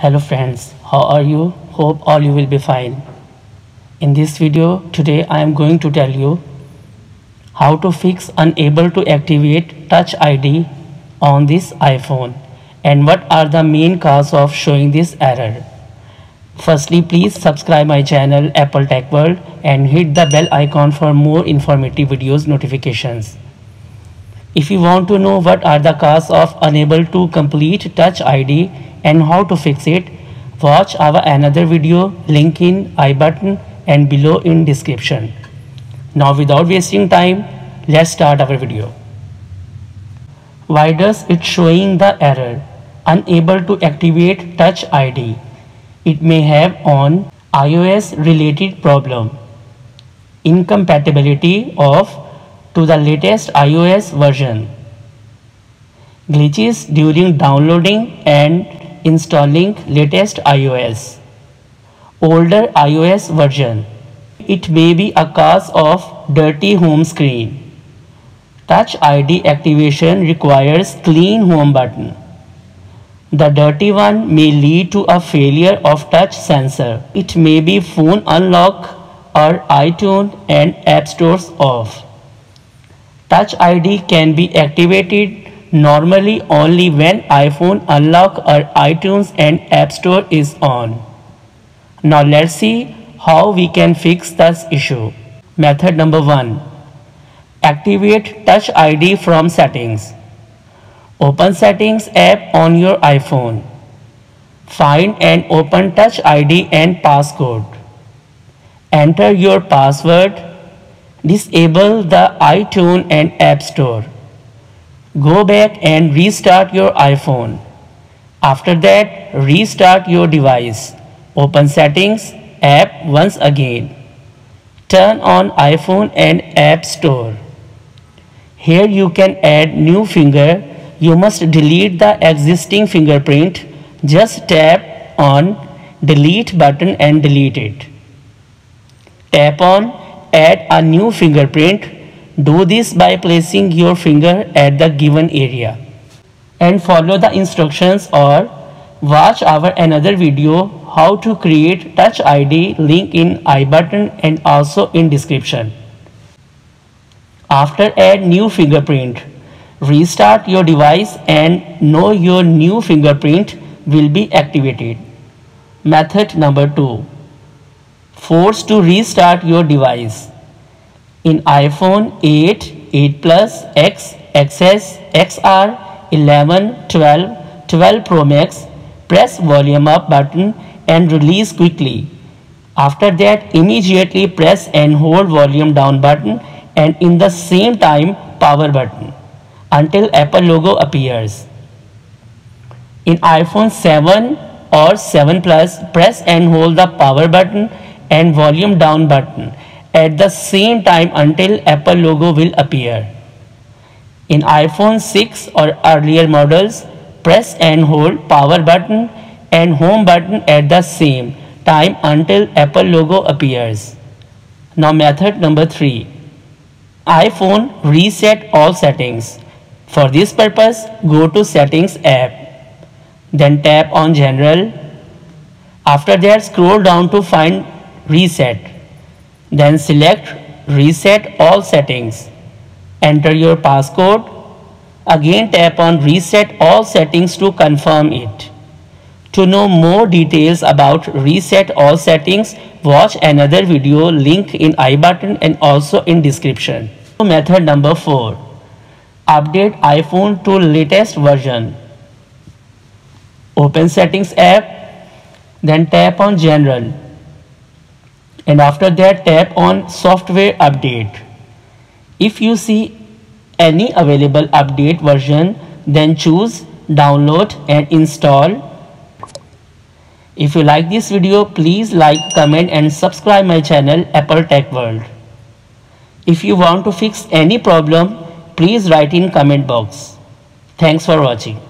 Hello friends, how are you? Hope all you will be fine. In this video today I am going to tell you how to fix unable to activate Touch ID on this iPhone and what are the main cause of showing this error. Firstly, please subscribe my channel Apple Tech World and hit the bell icon for more informative videos notifications. If you want to know what are the cause of unable to complete Touch ID and how to fix it, watch our another video link in i button and below in description. Now without wasting time, let's start our video. Why does it showing the error unable to activate Touch ID? It may have on iOS related problem incompatibility of to the latest iOS version glitches during downloading and installing latest iOS older iOS version it may be a cause of dirty home screen touch ID activation requires clean home button the dirty one may lead to a failure of touch sensor. It may be phone unlock or iTunes and App Stores off. Touch ID can be activated normally only when iPhone unlock or iTunes and App Store is on. Now let's see how we can fix this issue. Method number 1. Activate Touch ID from settings. Open Settings app on your iPhone. Find and open Touch ID and passcode. Enter your password. Disable the iTunes and App Store. Go back and restart your iPhone. After that, restart your device. Open Settings app once again. Turn on iPhone and App Store. Here you can add new finger you must delete the existing fingerprint. Just tap on delete button and delete it. Tap on add a new fingerprint. Do this by placing your finger at the given area. And follow the instructions or watch our another video how to create touch ID link in i button and also in description. After add new fingerprint Restart your device and know your new fingerprint will be activated. Method number 2. Force to restart your device. In iPhone 8, 8 Plus, X, XS, XR, 11, 12, 12 Pro Max, press volume up button and release quickly. After that, immediately press and hold volume down button and in the same time power button until Apple logo appears. In iPhone 7 or 7 Plus, press and hold the power button and volume down button at the same time until Apple logo will appear. In iPhone 6 or earlier models, press and hold power button and home button at the same time until Apple logo appears. Now method number 3. iPhone reset all settings. For this purpose, go to Settings app. Then tap on General. After that, scroll down to find Reset. Then select Reset all settings. Enter your passcode. Again tap on Reset all settings to confirm it. To know more details about reset all settings, watch another video link in i button and also in description. Method number 4 update iPhone to latest version. Open settings app, then tap on general. And after that tap on software update. If you see any available update version, then choose download and install. If you like this video, please like, comment and subscribe my channel Apple Tech World. If you want to fix any problem, please write in comment box. Thanks for watching.